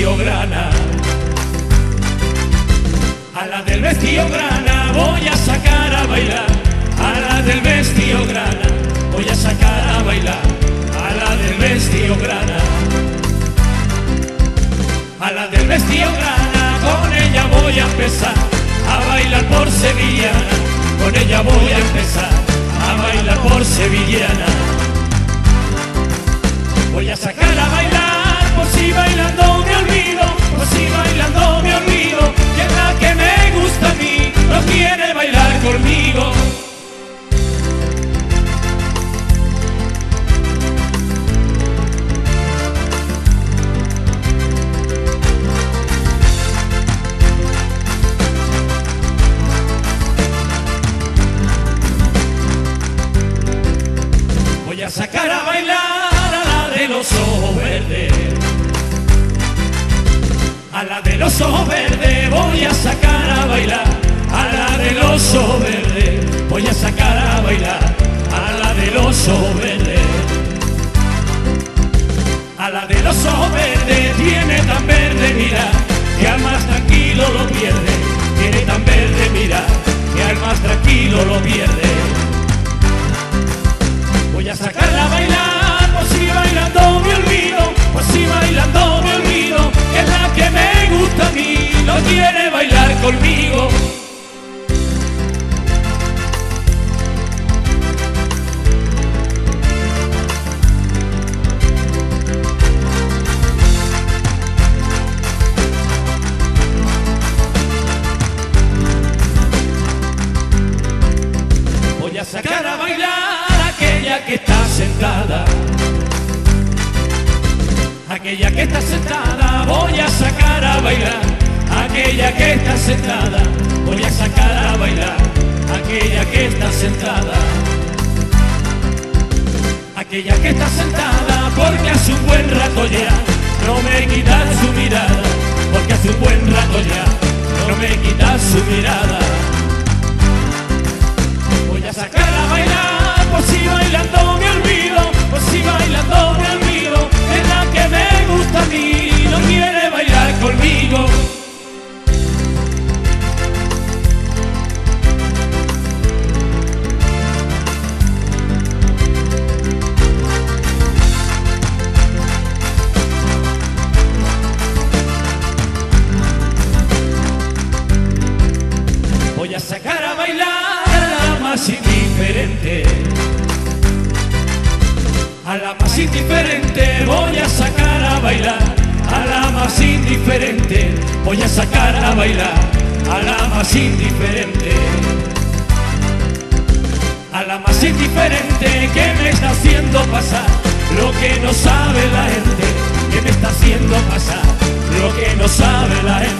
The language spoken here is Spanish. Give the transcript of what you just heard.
Grana. A la del vestido grana voy a sacar a bailar. A la del vestido grana voy a sacar a bailar. A la del vestido grana. A la del vestido grana con ella voy a empezar a bailar por sevillana. Con ella voy a empezar a bailar por sevillana. Del oso verde voy a sacar a bailar. A la del oso verde voy a sacar a bailar. A la del oso verde. A la del oso verde tiene tan verde mirar que al más tranquilo lo pierde. Aquella que está sentada, voy a sacar a bailar. Aquella que está sentada, voy a sacar a bailar. Aquella que está sentada. Aquella que está sentada, porque hace un buen rato ya no me quitas su mirada. Porque hace un buen rato ya no me quitas su mirada. A la más indiferente voy a sacar a bailar. A la más indiferente voy a sacar a bailar. A la más indiferente. A la más indiferente que me está haciendo pasar lo que no sabe la gente. Que me está haciendo pasar lo que no sabe la gente.